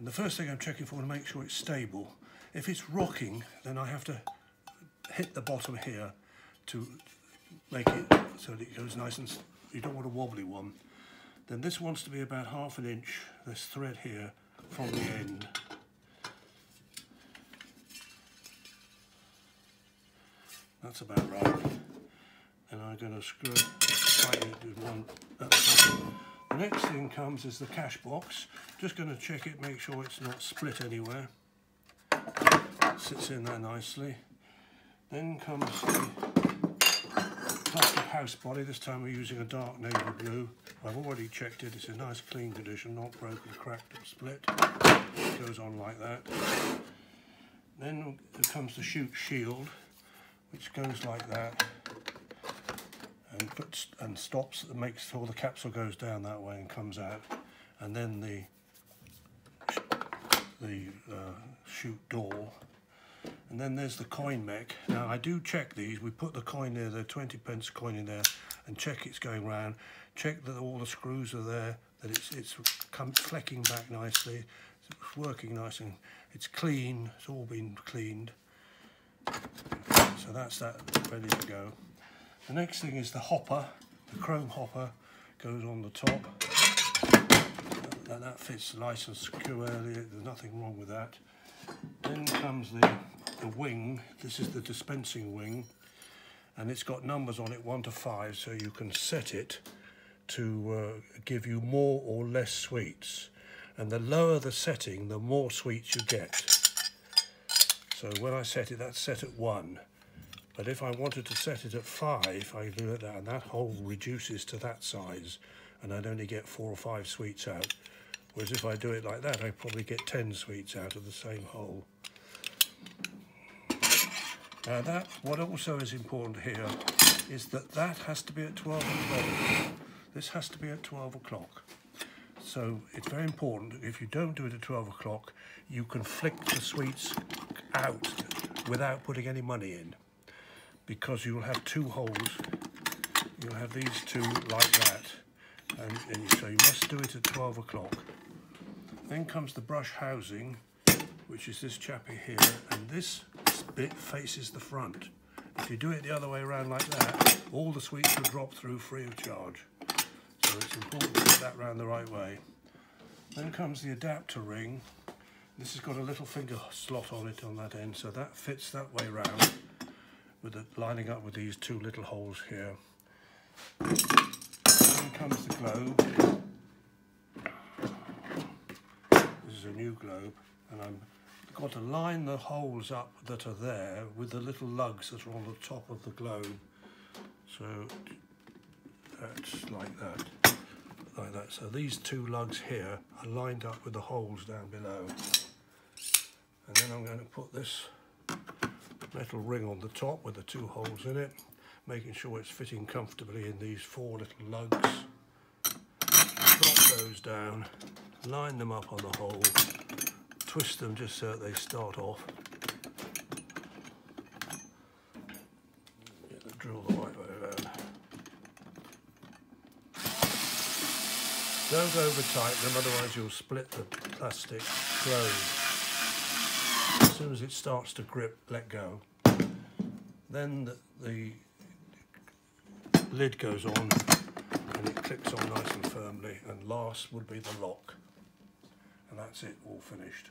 And the first thing I'm checking for to make sure it's stable. If it's rocking, then I have to hit the bottom here to make it so that it goes nice and, you don't want a wobbly one. Then this wants to be about half an inch, this thread here, from the end. That's about right. And I'm going to screw it, tighten it with one. Uh, The next thing comes is the cash box. Just going to check it, make sure it's not split anywhere. Sits in there nicely. Then comes the plastic house body. This time we're using a dark navy blue. I've already checked it. It's in nice clean condition, not broken, cracked or split. It goes on like that. Then comes the chute shield which goes like that and stops and makes all the capsule goes down that way and comes out. And then the the uh, chute door. And then there's the coin mech. Now I do check these. We put the coin there the 20 pence coin in there and check it's going round. Check that all the screws are there that it's it's come flecking back nicely. It's working nice and it's clean. It's all been cleaned. So that's that ready to go. The next thing is the hopper. The chrome hopper goes on the top. That, that fits nice and secure. There's nothing wrong with that. Then comes the, the wing. This is the dispensing wing. And it's got numbers on it, 1 to 5, so you can set it to uh, give you more or less sweets. And the lower the setting, the more sweets you get. So when I set it, that's set at one. But if I wanted to set it at five, I do it that, and that hole reduces to that size, and I'd only get four or five sweets out. Whereas if I do it like that, I probably get 10 sweets out of the same hole. Now that, what also is important here, is that that has to be at 12 o'clock. This has to be at 12 o'clock. So it's very important, if you don't do it at 12 o'clock, you can flick the sweets out without putting any money in because you'll have two holes. You'll have these two like that. And, and, so you must do it at 12 o'clock. Then comes the brush housing which is this chappy here. And this bit faces the front. If you do it the other way around like that all the sweets will drop through free of charge. So it's important to get that round the right way. Then comes the adapter ring. This has got a little finger slot on it on that end, so that fits that way round with it lining up with these two little holes here. Then comes the globe. This is a new globe, and I'm got to line the holes up that are there with the little lugs that are on the top of the globe. So that's like that, like that. So these two lugs here are lined up with the holes down below and then I'm going to put this metal ring on the top with the two holes in it making sure it's fitting comfortably in these four little lugs. Drop those down line them up on the hole twist them just so that they start off. Get the drill the right way around. Don't over tighten them otherwise you'll split the plastic close soon as it starts to grip, let go. Then the, the lid goes on and it clicks on nice and firmly and last would be the lock and that's it all finished.